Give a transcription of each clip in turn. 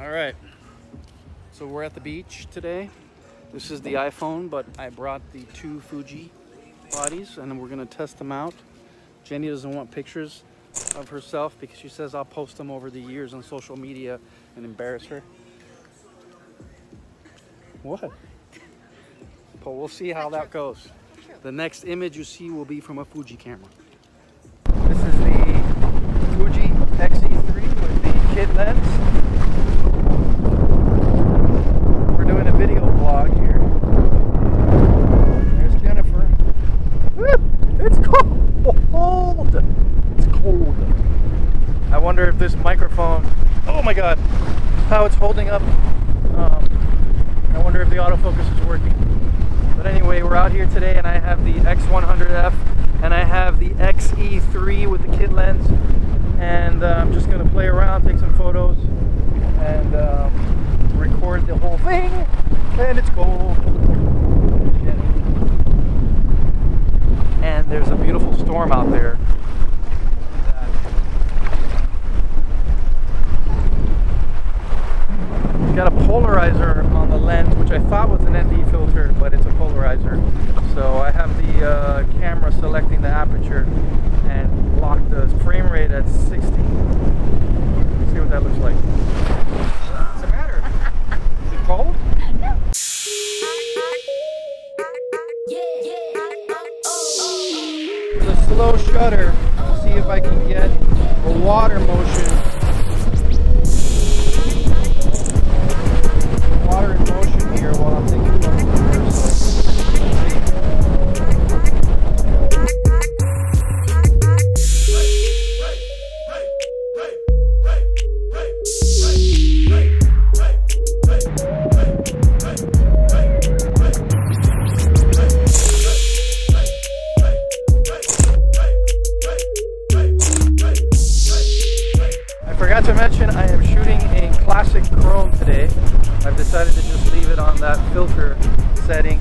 All right. So we're at the beach today. This is the iPhone, but I brought the two Fuji bodies and we're gonna test them out. Jenny doesn't want pictures of herself because she says I'll post them over the years on social media and embarrass her. What? But we'll see how that goes. The next image you see will be from a Fuji camera. This is the Fuji XE3 with the kit lens. We're doing a video vlog here. There's Jennifer. Woo! It's cold! It's cold. I wonder if this microphone, oh my god, how it's holding up. Um, I wonder if the autofocus is working. But anyway, we're out here today and I have the X100F and I have the XE3 with the kit lens. And uh, I'm just gonna play around, take some photos and um, record the whole thing. And it's cold. And there's a beautiful storm out there. got a polarizer on the lens, which I thought was an ND filter, but it's a polarizer. So I have the uh, camera selecting the aperture and lock the frame rate at 60. Let's see what that looks like. What's the matter? Is it cold? The slow shutter. See if I can get a water motion forgot to mention I am shooting in classic chrome today. I've decided to just leave it on that filter setting.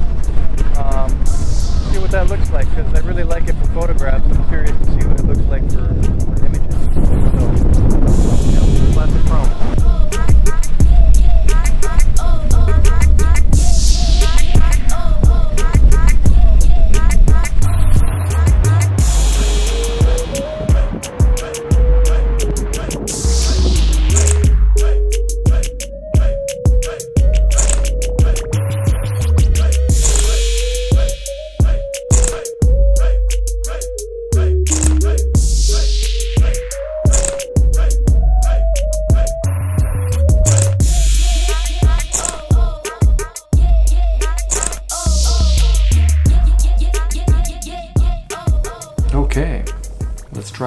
Um, see what that looks like because I really like it for photographs. I'm curious to see what it looks like for, for images. So, yeah, classic chrome.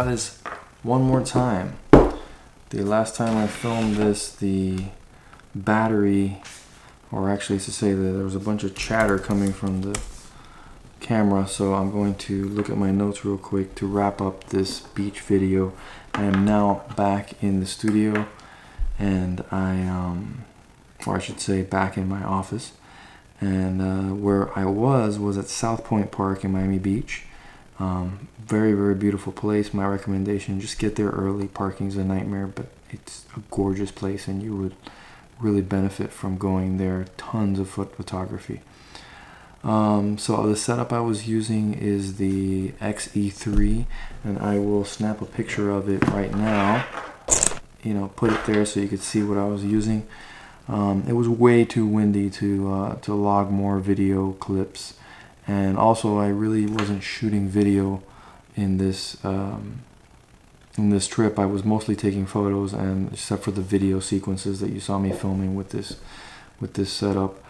Try this one more time. The last time I filmed this, the battery, or actually to say that there was a bunch of chatter coming from the camera, so I'm going to look at my notes real quick to wrap up this beach video. I am now back in the studio, and I, um, or I should say back in my office. And uh, where I was was at South Pointe Park in Miami Beach. Um, very, very beautiful place. My recommendation, just get there early. Parking's a nightmare, but it's a gorgeous place and you would really benefit from going there. Tons of foot photography. Um, so the setup I was using is the XE3 and I will snap a picture of it right now. You know, put it there so you could see what I was using. Um, it was way too windy to, uh, to log more video clips and also I really wasn't shooting video in this um, in this trip. I was mostly taking photos and except for the video sequences that you saw me filming with this with this setup.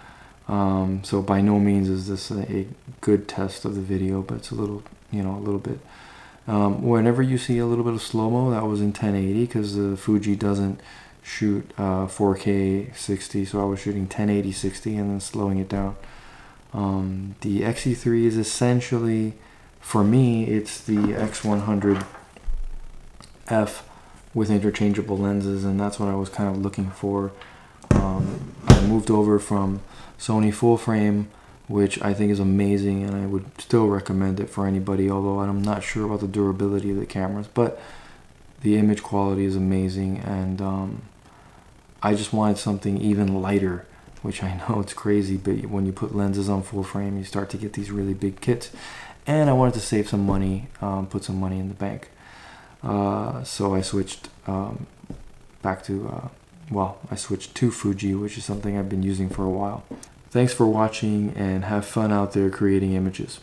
Um, so by no means is this a, a, good test of the video but it's a little you know a little bit. Um, whenever you see a little bit of slow-mo that was in 1080 because the Fuji doesn't shoot uh, 4k 60 so I was shooting 1080 60 and then slowing it down um, the XE3 is essentially, for me, it's the X100F with interchangeable lenses, and that's what I was kind of looking for. Um, I moved over from Sony full frame, which I think is amazing, and I would still recommend it for anybody, although I'm not sure about the durability of the cameras, but the image quality is amazing, and um, I just wanted something even lighter, which I know it's crazy, but when you put lenses on full frame, you start to get these really big kits. And I wanted to save some money, um, put some money in the bank. Uh, so I switched um, back to, uh, well, I switched to Fuji, which is something I've been using for a while. Thanks for watching and have fun out there creating images.